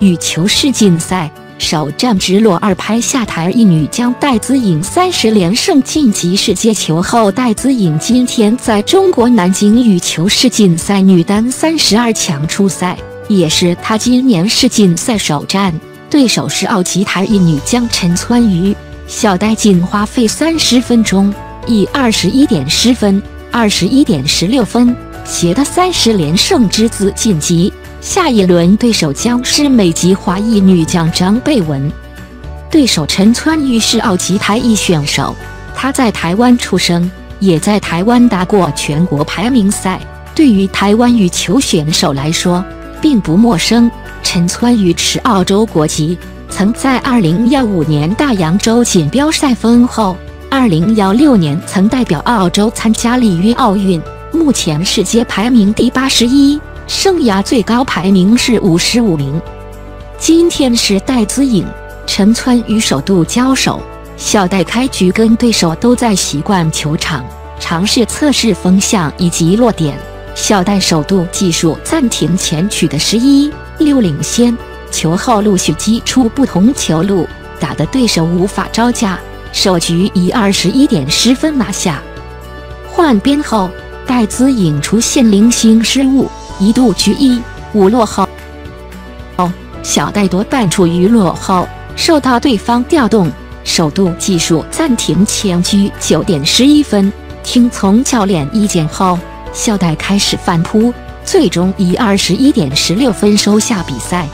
羽球世锦赛首战直落二拍下台一女将戴资颖三十连胜晋级世界球后，戴资颖今天在中国南京羽球世锦赛女单三十二强出赛，也是她今年世锦赛首战，对手是奥吉台一女将陈川瑜。小戴仅花费三十分钟，以二十一点十分、二十一点十六分，携得三十连胜之姿晋级。下一轮对手将是美籍华裔女将张贝文，对手陈川玉是奥籍台裔选手，她在台湾出生，也在台湾打过全国排名赛，对于台湾羽球选手来说并不陌生。陈川玉持澳洲国籍，曾在2015年大洋洲锦标赛封后，2016年曾代表澳洲参加里约奥运，目前世界排名第八十一。生涯最高排名是五十五名。今天是戴资颖、陈川与首度交手，小戴开局跟对手都在习惯球场，尝试测试风向以及落点。小戴首度技术暂停前取得十一六领先，球后陆续击出不同球路，打得对手无法招架。首局以二十一点十分拿下。换边后，戴资颖出现零星失误。一度局一五落后，小戴多半处于落后，受到对方调动，首度技术暂停前局九点十一分。听从教练意见后，小戴开始反扑，最终以二十一点十六分收下比赛。